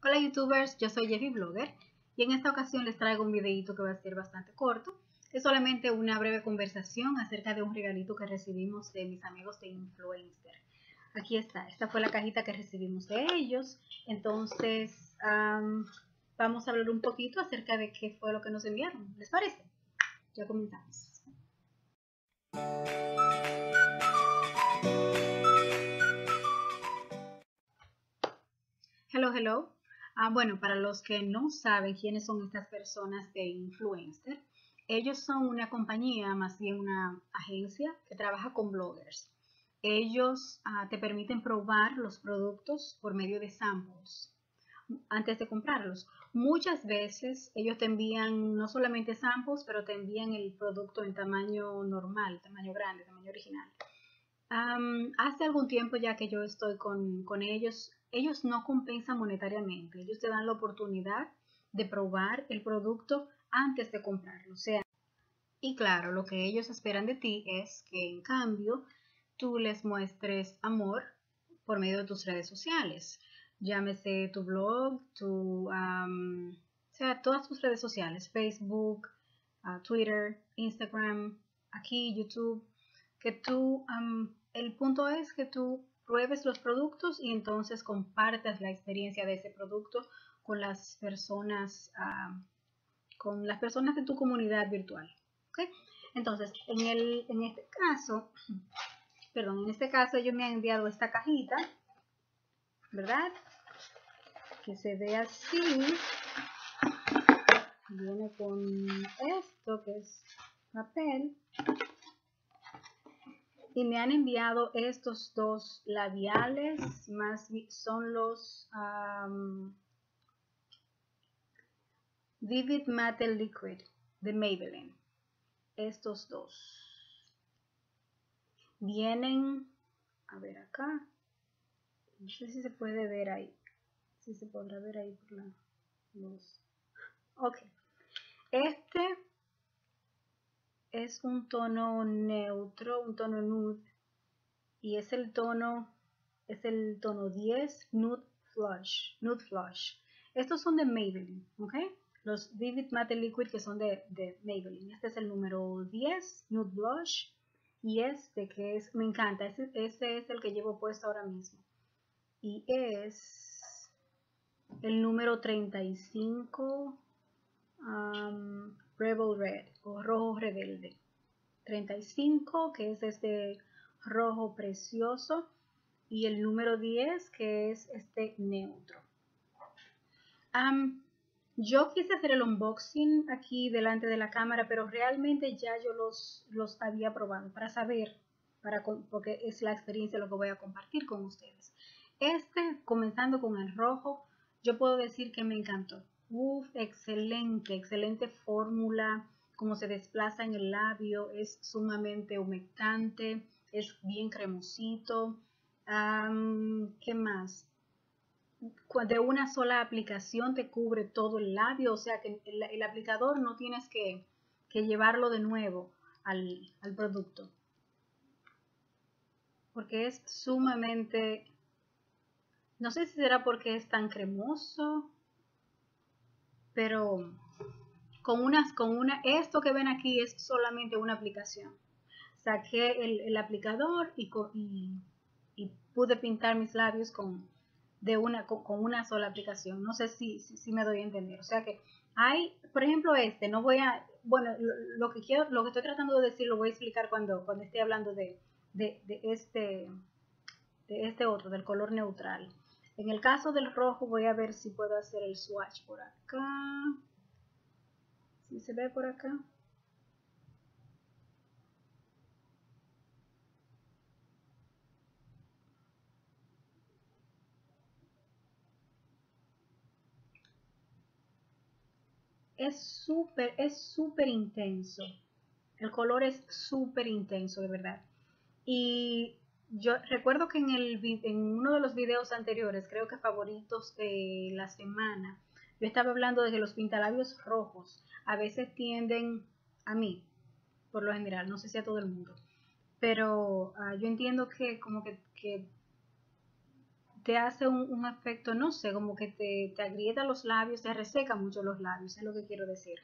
Hola youtubers, yo soy Jeffy Blogger y en esta ocasión les traigo un videito que va a ser bastante corto. Es solamente una breve conversación acerca de un regalito que recibimos de mis amigos de Influencer. Aquí está, esta fue la cajita que recibimos de ellos. Entonces vamos a hablar un poquito acerca de qué fue lo que nos enviaron. ¿Les parece? Ya comenzamos. Hello, hello. Ah, bueno, para los que no saben quiénes son estas personas de influencer, ellos son una compañía, más bien una agencia que trabaja con bloggers. Ellos ah, te permiten probar los productos por medio de samples antes de comprarlos. Muchas veces ellos te envían no solamente samples, pero te envían el producto en tamaño normal, tamaño grande, tamaño original. hace algún tiempo ya que yo estoy con, con ellos, ellos no compensan monetariamente, ellos te dan la oportunidad de probar el producto antes de comprarlo. O sea, y claro, lo que ellos esperan de ti es que en cambio tú les muestres amor por medio de tus redes sociales. Llámese tu blog, tu, o sea, todas tus redes sociales, Facebook, ah, Twitter, Instagram, aquí, YouTube, que tú, el punto es que tú pruebes los productos y entonces compartas la experiencia de ese producto con las personas, ah, con las personas de tu comunidad virtual. Entonces, en, el, en este caso, perdón, en este caso ellos me han enviado esta cajita, ¿verdad? Que se ve así. Viene con esto que es papel y me han enviado estos dos labiales, más son los Vivid Matte Liquid de Maybelline. Estos dos. Vienen, a ver acá, no sé si se puede ver ahí, si se podrá ver ahí por la luz. Ok, este es un tono neutro, un tono nude y es el tono es el tono 10 nude flush, nude flush. Estos son de Maybelline, ¿ok? Los Vivid Matte Liquid que son de, de Maybelline. Este es el número 10, nude blush. Y este que es, me encanta, este, es el que llevo puesto ahora mismo. Y es el número 35, Rebel Red o rojo rebelde. 35 que es este rojo precioso y el número 10 que es este neutro. yo quise hacer el unboxing aquí delante de la cámara, pero realmente ya yo los, los había probado para saber, para, porque es la experiencia lo que voy a compartir con ustedes. Este, comenzando con el rojo, yo puedo decir que me encantó. Uf, excelente, excelente fórmula, como se desplaza en el labio, es sumamente humectante, es bien cremosito. ¿Qué más? De una sola aplicación te cubre todo el labio, o sea que el, aplicador no tienes que, llevarlo de nuevo al producto. Porque es sumamente... No sé si será porque es tan cremoso pero con unas, con una, esto que ven aquí es solamente una aplicación. Saqué el, aplicador y, pude pintar mis labios con, de una, con, una sola aplicación. No sé si, si, me doy a entender. O sea que hay, por ejemplo, este, no voy a, bueno, lo, que quiero, lo que estoy tratando de decir lo voy a explicar cuando, cuando esté hablando de, de, de este, de este otro, del color neutral. En el caso del rojo voy a ver si puedo hacer el swatch por acá. Si se ve por acá. Es súper, es súper intenso. El color es súper intenso, de verdad. Y yo recuerdo que en, el, en uno de los videos anteriores, creo que favoritos de la semana, yo estaba hablando de que los pintalabios rojos a veces tienden a mí, por lo general, no sé si a todo el mundo, pero ah, yo entiendo que como que, te hace un, efecto, no sé, como que te, te, agrieta los labios, te reseca mucho los labios, es lo que quiero decir.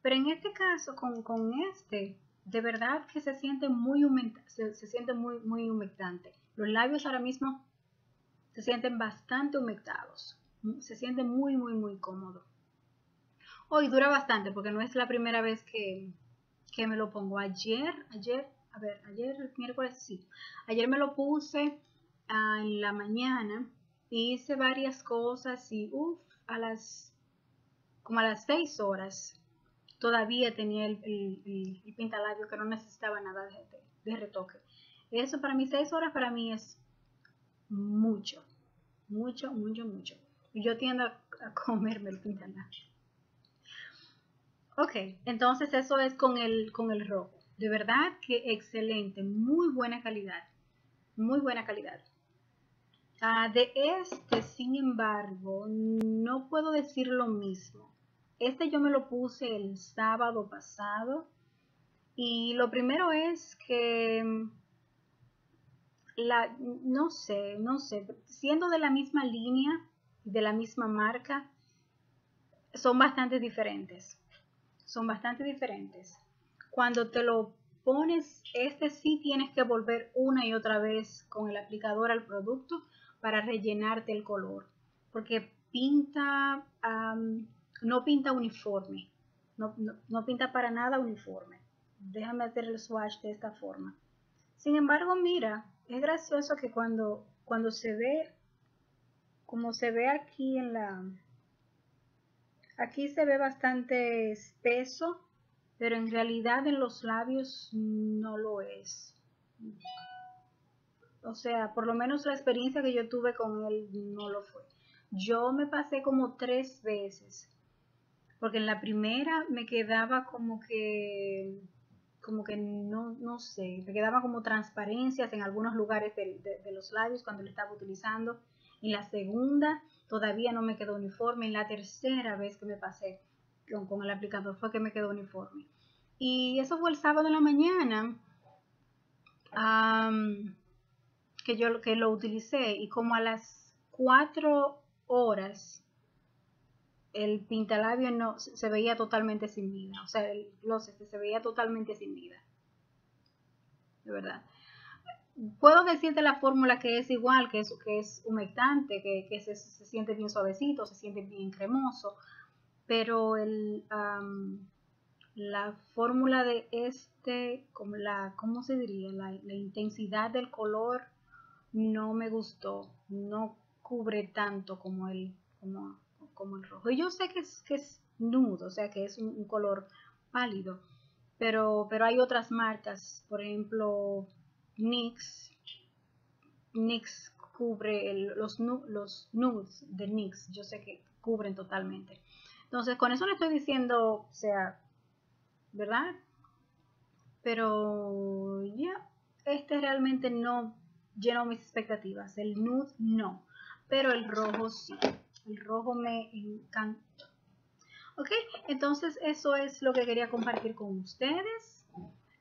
Pero en este caso, con, con este, de verdad que se siente muy se, se, siente muy, muy humectante. Los labios ahora mismo se sienten bastante humectados. Se siente muy, muy, muy cómodo. Hoy dura bastante porque no es la primera vez que, que me lo pongo. Ayer, ayer, a ver, ayer, miércoles, sí. Ayer me lo puse ah, en la mañana hice varias cosas y uff, a las, como a las 6 horas todavía tenía el, el, el, pintalabio que no necesitaba nada de, retoque. Eso para mí, 6 horas para mí es mucho, mucho, mucho, mucho. Yo tiendo a, comerme el pintalabio. Ok, entonces eso es con el, con el rojo. De verdad que excelente, muy buena calidad, muy buena calidad. Ah, de este, sin embargo, no puedo decir lo mismo. Este yo me lo puse el sábado pasado y lo primero es que mm, la, no sé, no sé, siendo de la misma línea, de la misma marca, son bastante diferentes. Son bastante diferentes. Cuando te lo pones, este sí tienes que volver una y otra vez con el aplicador al producto para rellenarte el color. Porque pinta no pinta uniforme, no, pinta para nada uniforme. Déjame hacer el swatch de esta forma. Sin embargo, mira, es gracioso que cuando, cuando se ve, como se ve aquí en la, aquí se ve bastante espeso, pero en realidad en los labios no lo es. O sea, por lo menos la experiencia que yo tuve con él no lo fue. Yo me pasé como tres veces porque en la primera me quedaba como que, como que no, no sé, me quedaba como transparencias en algunos lugares de, los labios cuando lo estaba utilizando. En la segunda todavía no me quedó uniforme. En la tercera vez que me pasé con, el aplicador fue que me quedó uniforme. Y eso fue el sábado en la mañana que yo que lo utilicé y como a las cuatro horas el pintalabio no se veía totalmente sin vida, o sea, el gloss se veía totalmente sin vida. De verdad. Puedo decirte la fórmula que es igual, que es, que es humectante, que, se, siente bien suavecito, se siente bien cremoso, pero el, la fórmula de este, como la, ¿cómo se diría? La, la intensidad del color no me gustó, no cubre tanto como el, como como el rojo. Y yo sé que es, que es nudo, o sea que es un, color pálido, pero, pero hay otras marcas, por ejemplo, NYX. NYX cubre los, los nudes de NYX, yo sé que cubren totalmente. Entonces, con eso no estoy diciendo, o sea, ¿verdad? Pero ya, este realmente no llenó mis expectativas. El nude no, pero el rojo sí. El rojo me encanta. Ok, entonces eso es lo que quería compartir con ustedes.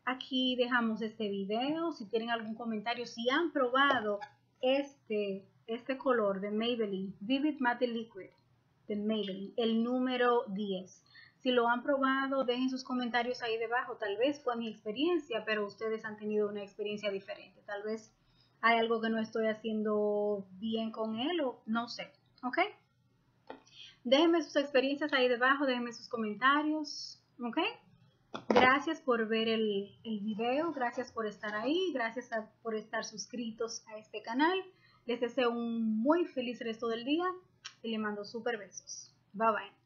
Aquí dejamos este video. Si tienen algún comentario, si han probado este, este color de Maybelline, Vivid Matte Liquid de Maybelline, el número 10. Si lo han probado, dejen sus comentarios ahí debajo. Tal vez fue mi experiencia, pero ustedes han tenido una experiencia diferente. Tal vez hay algo que no estoy haciendo bien con él o no sé. ¿Ok? Déjenme sus experiencias ahí debajo, déjenme sus comentarios, ¿ok? Gracias por ver el, video, gracias por estar ahí, gracias por estar suscritos a este canal. Les deseo un muy feliz resto del día y les mando super besos. Bye bye.